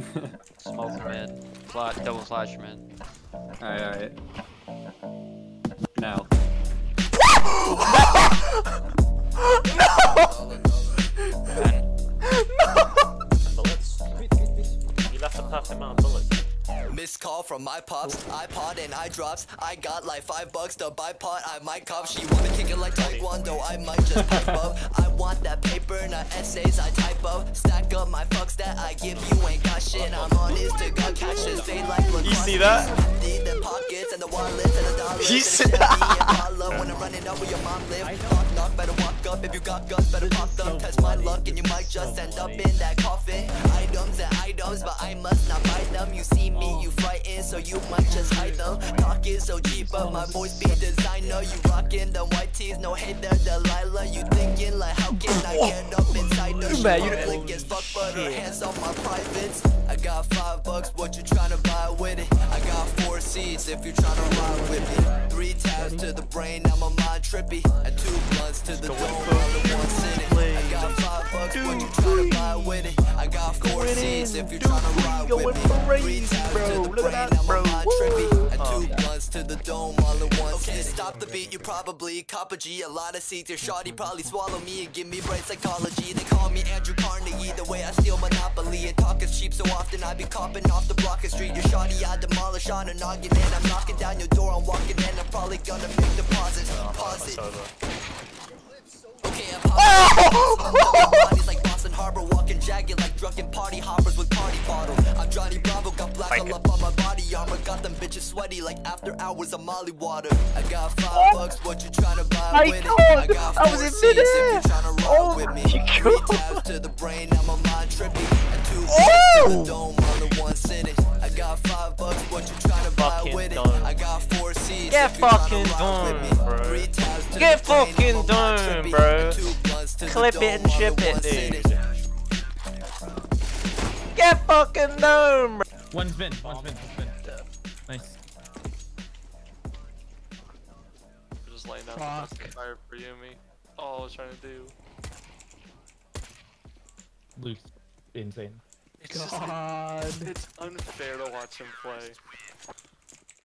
Smoke mid. Flat, double flash mid. Alright, alright. Now. Bullets. You left a perfect amount of bullets. Missed call from my pops, iPod and iDrops. I got like five bucks to buy pot. I might cop. She wanna kick it like Taekwondo. I might just pipe up. I want that paper, not essays. I type up. Up my fucks that I give you. Ain't got shit. I'm honest to God. Cash is fade like You see that? The pockets and the wallets and the dollars. You and see that? Chevy and Impala. When I'm running out where your mom live. Knock knock, better walk up. If you got guns, better pop them. Test my luck and you might just end up in that coffin. Items and items, but I must not buy them. You see me, you frightened, so you might just hide them. Talking so cheap, but my voice be designer. You rocking the white tees, no hater, Delilah. You thinking like, how can I get up inside her? Man, you- public as fuck, but her hands on my. I got five bucks, what you tryna buy with it? I got four seats if you tryna ride with me. Three tabs to the brain, I'm a mind trippy. And two oh, blunts to the dome, all in one sitting. I got five bucks, what you tryna buy with it? I got four seats if you tryna ride with me. Three tabs to the brain, I'm a mind trippy. And two blunts to the dome, all in one sitting. Stop the beat, you probably cop a G. A lot of seats, your shawty probably swallow me and give me bright psychology. They call me Andrew Carnegie, the way I steal monopoly and talk is cheap. So often I be copping off the block of street. Your shawty I demolish on a noggin and I'm knocking down your door. I'm walking in, I'm probably gonna make deposits. Pause it. Okay, I'm popping. Bodies like Boston Harbor, walking jagged like drunken party hoppers with party bottles. I'm Johnny Bravo, got black all up on my body armor. Got them bitches sweaty like after hours of Molly water. I got five bucks, what you tryna buy My with it? God, I got I four was in seats if you midair. tryna roll Oh with me. my Three God. tabs to the brain, I'm a mind trippy. And two Oh. to the dome, all in one sitting. I got five bucks, what you tryna buy Fucking with it? dome. I got four seats Get if you tryna fucking ride with me. bro. Three tabs to Get the brain, I'm a fucking mind dome, bro. And two blunts to the Clip it and ship it, dude. Get fucking dome, bro. One's been, one's been, one's been. Nice. Just laying down Fuck. the fire for Yumi. All I was trying to do. Luke's insane. It's just God. it's unfair to watch him play.